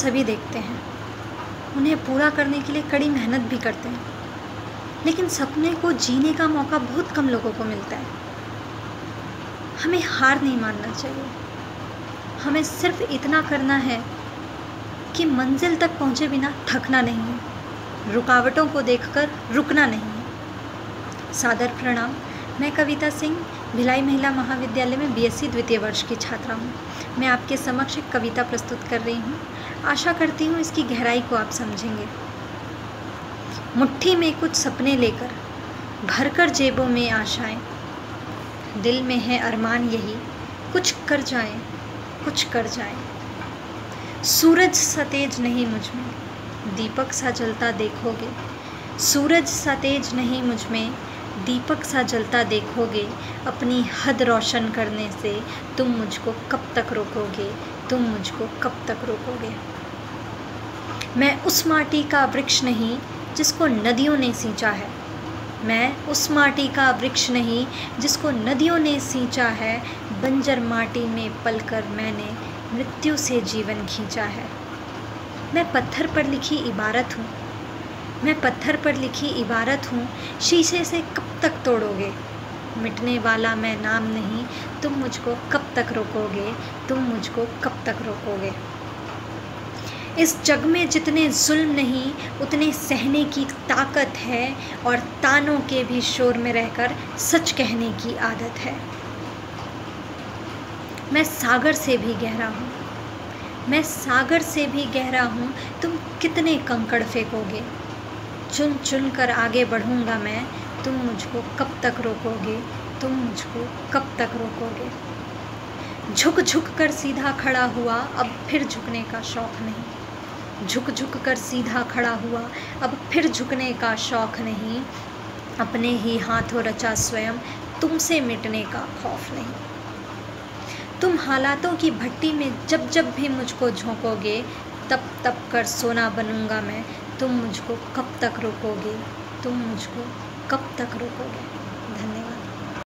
सभी देखते हैं। उन्हें पूरा करने के लिए कड़ी मेहनत भी करते हैं। लेकिन सपने को जीने का मौका बहुत कम लोगों को मिलता है। हमें हार नहीं मानना चाहिए। हमें सिर्फ़ इतना करना है कि मंजिल तक पहुँचे बिना थकना नहीं है। रुकावटों को देखकर रुकना नहीं है। सादर प्रणाम। मैं कविता सिंह, भिलाई महिला महाविद्यालय में बीएससी द्वितीय वर्ष की छात्रा हूँ। मैं आपके समक्ष एक कविता प्रस्तुत कर रही हूँ। आशा करती हूँ इसकी गहराई को आप समझेंगे। मुट्ठी में कुछ सपने लेकर, भरकर जेबों में आशाएँ। दिल में है अरमान यही, कुछ कर जाएँ, कुछ कर जाएँ। सूरज सतेज नहीं मुझमें, दीपक सा जलता देखोगे। सूरज सतेज नहीं मुझमें दीपक सा जलता देखोगे अपनी हद रोशन करने से, तुम मुझको कब तक रोकोगे? तुम मुझको कब तक रोकोगे? मैं उस माटी का वृक्ष नहीं जिसको नदियों ने सींचा है। मैं उस माटी का वृक्ष नहीं जिसको नदियों ने सींचा है। बंजर माटी में पलकर मैंने मृत्यु से जीवन खींचा है। मैं पत्थर पर लिखी इबारत हूँ। मैं पत्थर पर लिखी इबारत हूँ, शीशे से कब तक तोड़ोगे? मिटने वाला मैं नाम नहीं, तुम मुझको कब तक रोकोगे? तुम मुझको कब तक रोकोगे? इस जग में जितने जुल्म नहीं, उतने सहने की ताकत है और तानों के भी शोर में रहकर सच कहने की आदत है। मैं सागर से भी गहरा हूँ। मैं सागर से भी गहरा हूँ, तुम कितने कंकड़ फेंकोगे? चुन चुन कर आगे बढ़ूँगा मैं, तुम मुझको कब तक रोकोगे? तुम मुझको कब तक रोकोगे? झुक झुक कर सीधा खड़ा हुआ, अब फिर झुकने का शौक़ नहीं। झुक झुक कर सीधा खड़ा हुआ, अब फिर झुकने का शौक़ नहीं। अपने ही हाथों रचा स्वयं, तुमसे मिटने का खौफ नहीं। तुम हालातों की भट्टी में जब जब भी मुझको झोंकोगे तब तब कर सोना बनूँगा मैं तुम मुझको कब तक रोकोगे? तुम मुझको कब तक रोकोगे? धन्यवाद।